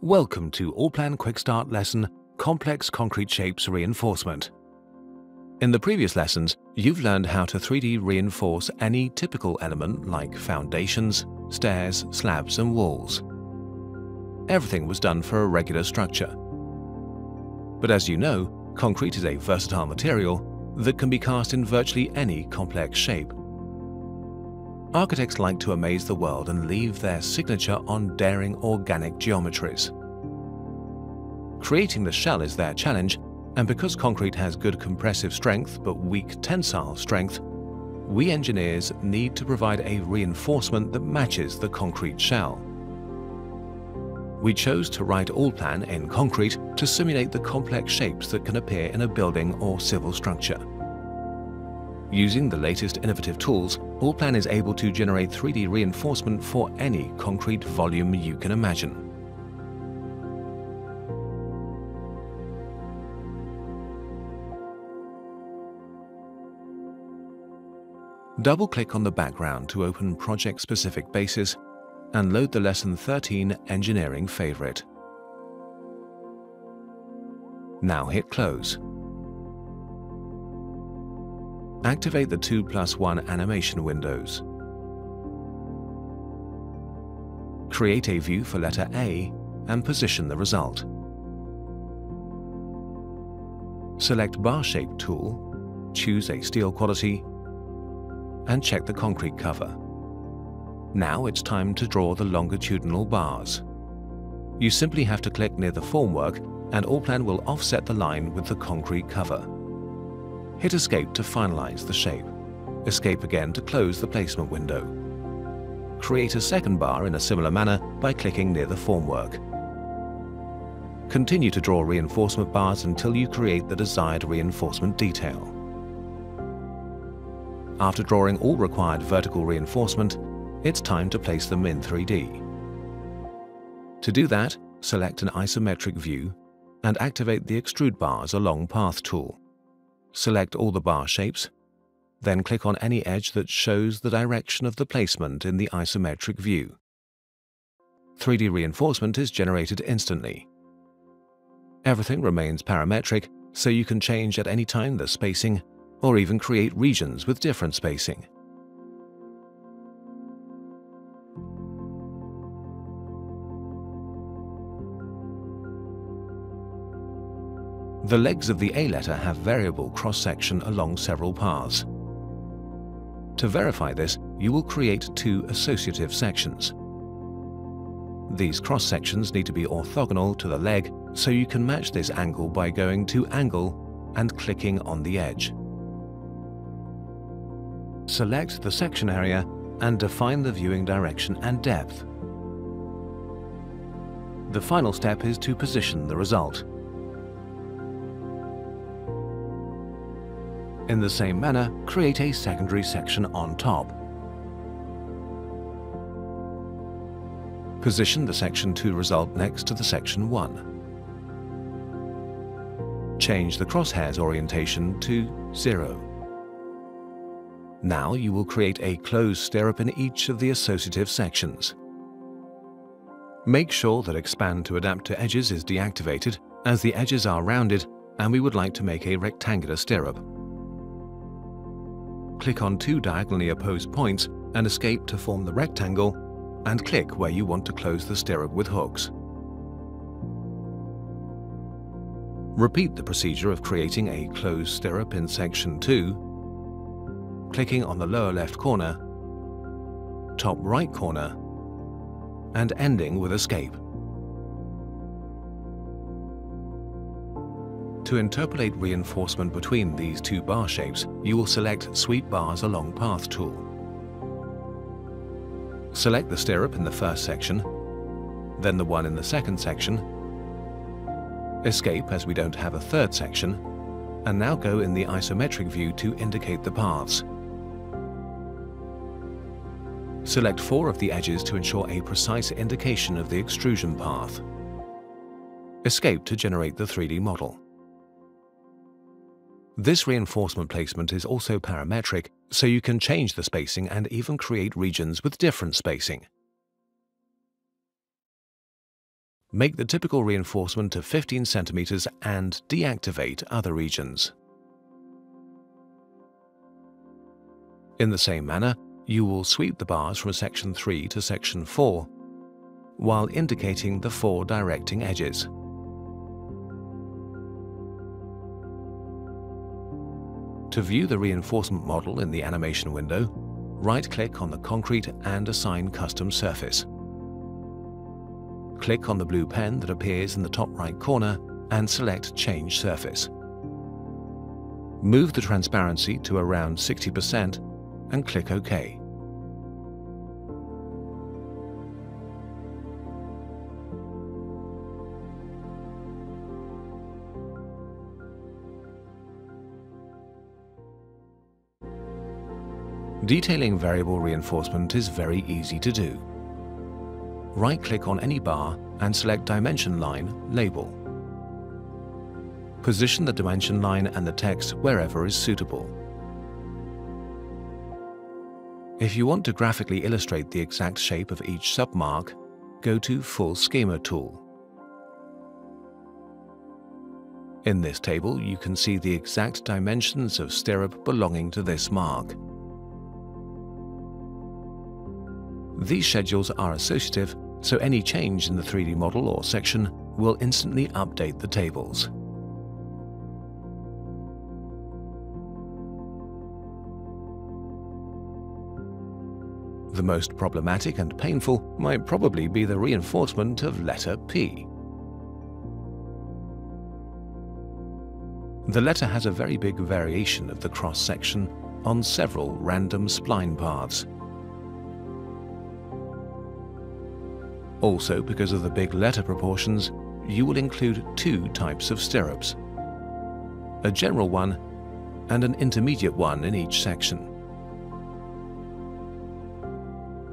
Welcome to Allplan Quick Start lesson Complex Concrete Shapes Reinforcement. In the previous lessons, you've learned how to 3D reinforce any typical element like foundations, stairs, slabs and walls. Everything was done for a regular structure. But as you know, concrete is a versatile material that can be cast in virtually any complex shape. Architects like to amaze the world and leave their signature on daring organic geometries. Creating the shell is their challenge, and because concrete has good compressive strength but weak tensile strength, we engineers need to provide a reinforcement that matches the concrete shell. We chose to write Allplan in concrete to simulate the complex shapes that can appear in a building or civil structure. Using the latest innovative tools, Allplan is able to generate 3D reinforcement for any concrete volume you can imagine. Double-click on the background to open project-specific basis and load the Lesson 13 Engineering favorite. Now hit Close. Activate the 2 plus 1 animation windows. Create a view for letter A and position the result. Select Bar Shape tool, choose a steel quality and check the concrete cover. Now it's time to draw the longitudinal bars. You simply have to click near the formwork and Allplan will offset the line with the concrete cover. Hit Escape to finalize the shape. Escape again to close the placement window. Create a second bar in a similar manner by clicking near the formwork. Continue to draw reinforcement bars until you create the desired reinforcement detail. After drawing all required vertical reinforcement, it's time to place them in 3D. To do that, select an isometric view and activate the Extrude Bars Along Path tool. Select all the bar shapes, then click on any edge that shows the direction of the placement in the isometric view. 3D reinforcement is generated instantly. Everything remains parametric, so you can change at any time the spacing or even create regions with different spacing. The legs of the A letter have variable cross-section along several paths. To verify this, you will create two associative sections. These cross-sections need to be orthogonal to the leg, so you can match this angle by going to Angle and clicking on the edge. Select the section area and define the viewing direction and depth. The final step is to position the result. In the same manner, create a secondary section on top. Position the Section 2 result next to the Section 1. Change the crosshairs orientation to 0. Now you will create a closed stirrup in each of the associative sections. Make sure that Expand to adapt to edges is deactivated as the edges are rounded and we would like to make a rectangular stirrup. Click on two diagonally opposed points and escape to form the rectangle and click where you want to close the stirrup with hooks. Repeat the procedure of creating a closed stirrup in section 2 clicking on the lower left corner, top right corner, and ending with Escape. To interpolate reinforcement between these two bar shapes, you will select Sweep Bars Along Path tool. Select the stirrup in the first section, then the one in the second section, escape as we don't have a third section, and now go in the isometric view to indicate the paths. Select four of the edges to ensure a precise indication of the extrusion path. Escape to generate the 3D model. This reinforcement placement is also parametric, so you can change the spacing and even create regions with different spacing. Make the typical reinforcement of 15 centimeters and deactivate other regions. In the same manner, you will sweep the bars from section 3 to section 4 while indicating the four directing edges. To view the reinforcement model in the animation window, right-click on the concrete and assign Custom Surface. Click on the blue pen that appears in the top right corner and select Change Surface. Move the transparency to around 60% and click OK. Detailing variable reinforcement is very easy to do. Right-click on any bar and select Dimension Line Label. Position the dimension line and the text wherever is suitable. If you want to graphically illustrate the exact shape of each submark, go to Full Schema tool. In this table, you can see the exact dimensions of stirrup belonging to this mark. These schedules are associative, so any change in the 3D model or section will instantly update the tables. The most problematic and painful might probably be the reinforcement of letter P. The letter has a very big variation of the cross-section on several random spline paths. Also, because of the big letter proportions, you will include two types of stirrups. A general one and an intermediate one in each section.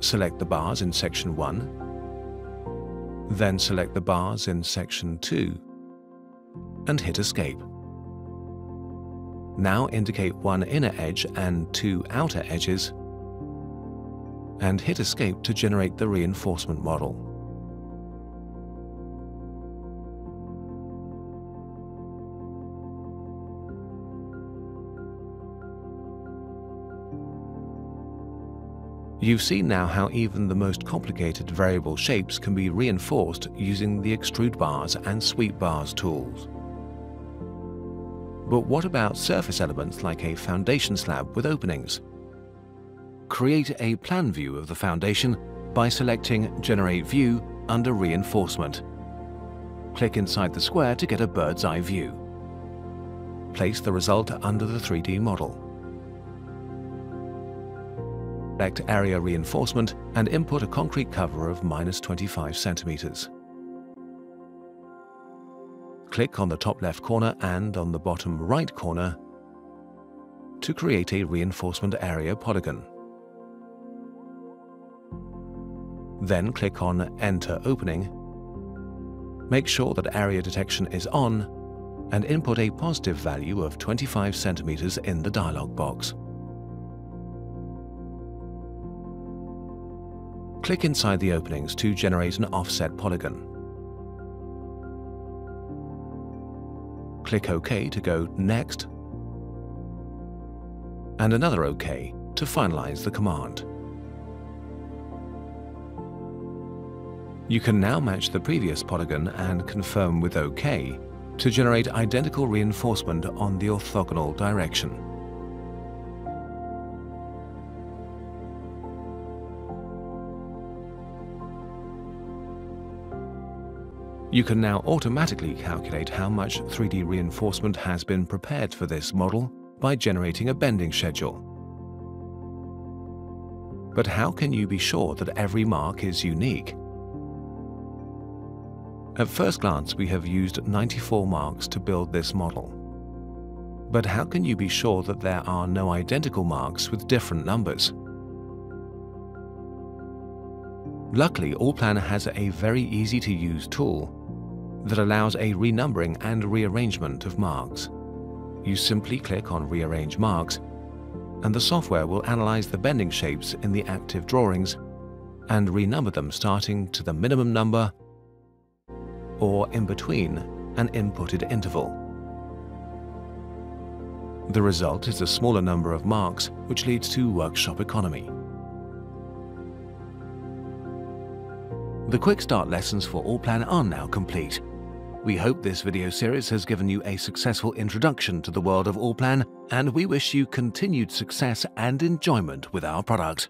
Select the bars in section 1, then select the bars in section 2 and hit escape. Now indicate one inner edge and two outer edges and hit escape to generate the reinforcement model. You've seen now how even the most complicated variable shapes can be reinforced using the extrude bars and sweep bars tools. But what about surface elements like a foundation slab with openings? Create a plan view of the foundation by selecting Generate View under Reinforcement. Click inside the square to get a bird's eye view. Place the result under the 3D model select area reinforcement and input a concrete cover of minus 25 centimeters. Click on the top left corner and on the bottom right corner to create a reinforcement area polygon. Then click on Enter Opening. Make sure that area detection is on and input a positive value of 25 centimeters in the dialog box. Click inside the openings to generate an offset polygon. Click OK to go Next, and another OK to finalize the command. You can now match the previous polygon and confirm with OK to generate identical reinforcement on the orthogonal direction. You can now automatically calculate how much 3D reinforcement has been prepared for this model by generating a bending schedule. But how can you be sure that every mark is unique? At first glance, we have used 94 marks to build this model. But how can you be sure that there are no identical marks with different numbers? Luckily, Allplan has a very easy to use tool that allows a renumbering and rearrangement of marks. You simply click on Rearrange Marks, and the software will analyze the bending shapes in the active drawings and renumber them starting to the minimum number or in between an inputted interval. The result is a smaller number of marks, which leads to workshop economy. The Quick Start lessons for Allplan are now complete. We hope this video series has given you a successful introduction to the world of Allplan, and we wish you continued success and enjoyment with our product.